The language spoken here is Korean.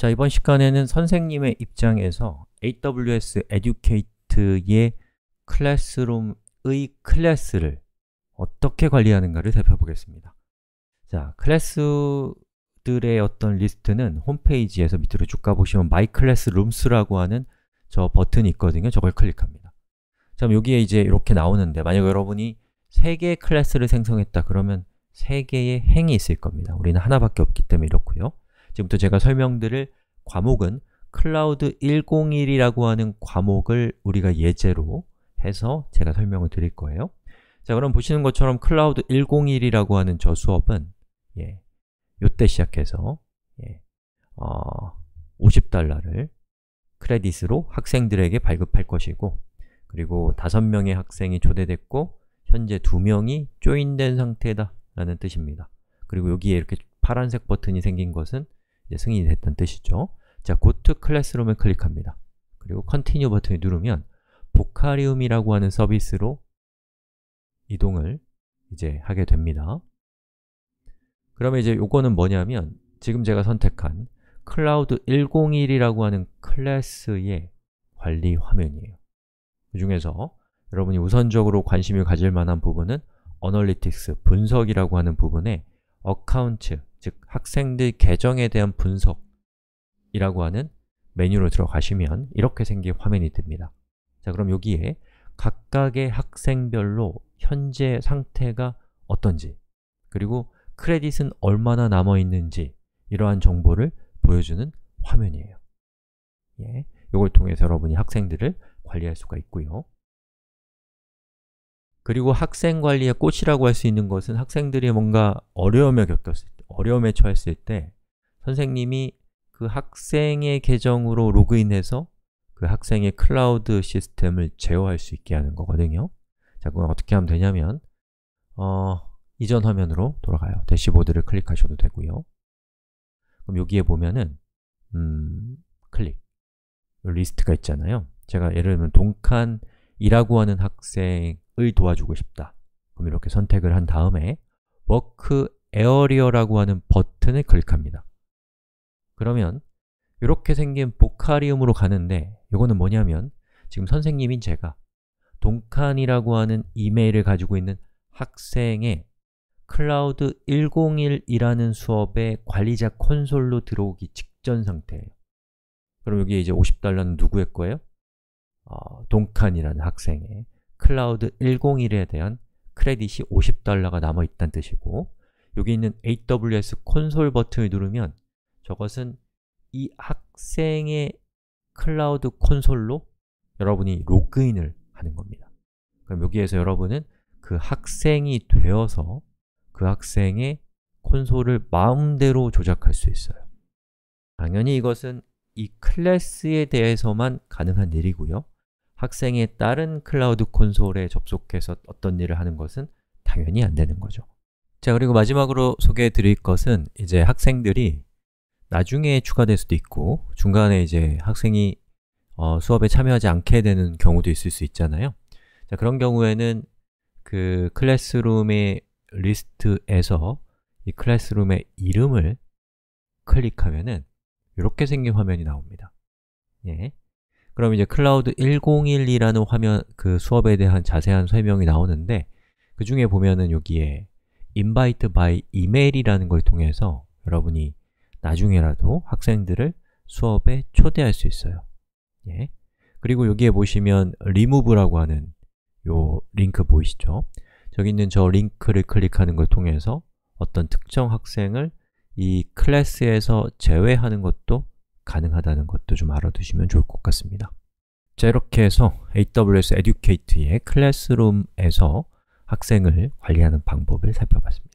자, 이번 시간에는 선생님의 입장에서 AWS Educate의 classroom의 클래스를 어떻게 관리하는가를 살펴보겠습니다. 자, 클래스들의 어떤 리스트는 홈페이지에서 밑으로 쭉 가보시면 My Classrooms라고 하는 저 버튼이 있거든요. 저걸 클릭합니다. 자, 여기에 이제 이렇게 나오는데 만약 여러분이 3개의 클래스를 생성했다 그러면 3개의 행이 있을 겁니다. 우리는 하나밖에 없기 때문에 이렇고요. 지금부터 제가 설명드릴 과목은 클라우드 101이라고 하는 과목을 우리가 예제로 해서 제가 설명을 드릴 거예요. 자, 그럼 보시는 것처럼 클라우드 101이라고 하는 저 수업은 예, 요때 시작해서 예, 어, 50달러를 credit으로 학생들에게 발급할 것이고 그리고 5명의 학생이 초대됐고 현재 2명이 join된 상태다 라는 뜻입니다. 그리고 여기에 이렇게 파란색 버튼이 생긴 것은 승인이 됐단 뜻이죠. 자, Go to classroom을 클릭합니다. 그리고 Continue 버튼을 누르면 Vocareum이라고 하는 서비스로 이동을 이제 하게 됩니다. 그러면 이제 요거는 뭐냐면 지금 제가 선택한 클라우드 101이라고 하는 클래스의 관리 화면이에요. 그 중에서 여러분이 우선적으로 관심을 가질 만한 부분은 Analytics, 분석이라고 하는 부분에 Account, 즉 학생들 계정에 대한 분석이라고 하는 메뉴로 들어가시면 이렇게 생긴 화면이 뜹니다. 자, 그럼 여기에 각각의 학생별로 현재 상태가 어떤지 그리고 credit은 얼마나 남아있는지 이러한 정보를 보여주는 화면이에요. 예, 이걸 통해서 여러분이 학생들을 관리할 수가 있고요. 그리고 학생 관리의 꽃이라고 할 수 있는 것은 학생들이 뭔가 어려움을 겪었을 때, 어려움에 처했을 때 선생님이 그 학생의 계정으로 로그인해서 그 학생의 클라우드 시스템을 제어할 수 있게 하는 거거든요. 자, 그럼 어떻게 하면 되냐면 어, 이전 화면으로 돌아가요. 대시보드를 클릭하셔도 되고요. 그럼 여기에 보면은 음, 클릭 리스트가 있잖아요. 제가 예를 들면 동칸이라고 하는 학생 을 도와주고 싶다. 그럼 이렇게 선택을 한 다음에 Work Area라고 하는 버튼을 클릭합니다. 그러면 이렇게 생긴 보카리움으로 가는데 이거는 뭐냐면 지금 선생님인 제가 동칸이라고 하는 이메일을 가지고 있는 학생의 클라우드 101이라는 수업의 관리자 콘솔로 들어오기 직전 상태예요. 그럼 여기 이제 50달러는 누구의 거예요? 어, 동칸이라는 학생의 클라우드 101에 대한 credit이 50달러가 남아있다는 뜻이고 여기 있는 AWS 콘솔 버튼을 누르면 저것은 이 학생의 클라우드 콘솔로 여러분이 로그인을 하는 겁니다. 그럼 여기에서 여러분은 그 학생이 되어서 그 학생의 콘솔을 마음대로 조작할 수 있어요. 당연히 이것은 이 클래스에 대해서만 가능한 일이고요. 학생의 다른 클라우드 콘솔에 접속해서 어떤 일을 하는 것은 당연히 안 되는 거죠. 자, 그리고 마지막으로 소개해 드릴 것은 이제 학생들이 나중에 추가될 수도 있고 중간에 이제 학생이 어, 수업에 참여하지 않게 되는 경우도 있을 수 있잖아요. 자, 그런 경우에는 그 classroom의 리스트에서 이 classroom의 이름을 클릭하면은 이렇게 생긴 화면이 나옵니다. 예. 그럼 이제 클라우드 101이라는 화면 그 수업에 대한 자세한 설명이 나오는데 그 중에 보면은 여기에 invite by email이라는 걸 통해서 여러분이 나중에라도 학생들을 수업에 초대할 수 있어요. 예. 그리고 여기에 보시면 remove라고 하는 요 링크 보이시죠? 저기 있는 저 링크를 클릭하는 걸 통해서 어떤 특정 학생을 이 클래스에서 제외하는 것도 가능하다는 것도 좀 알아두시면 좋을 것 같습니다. 자, 이렇게 해서 AWS Educate의 클래스룸에서 학생을 관리하는 방법을 살펴봤습니다.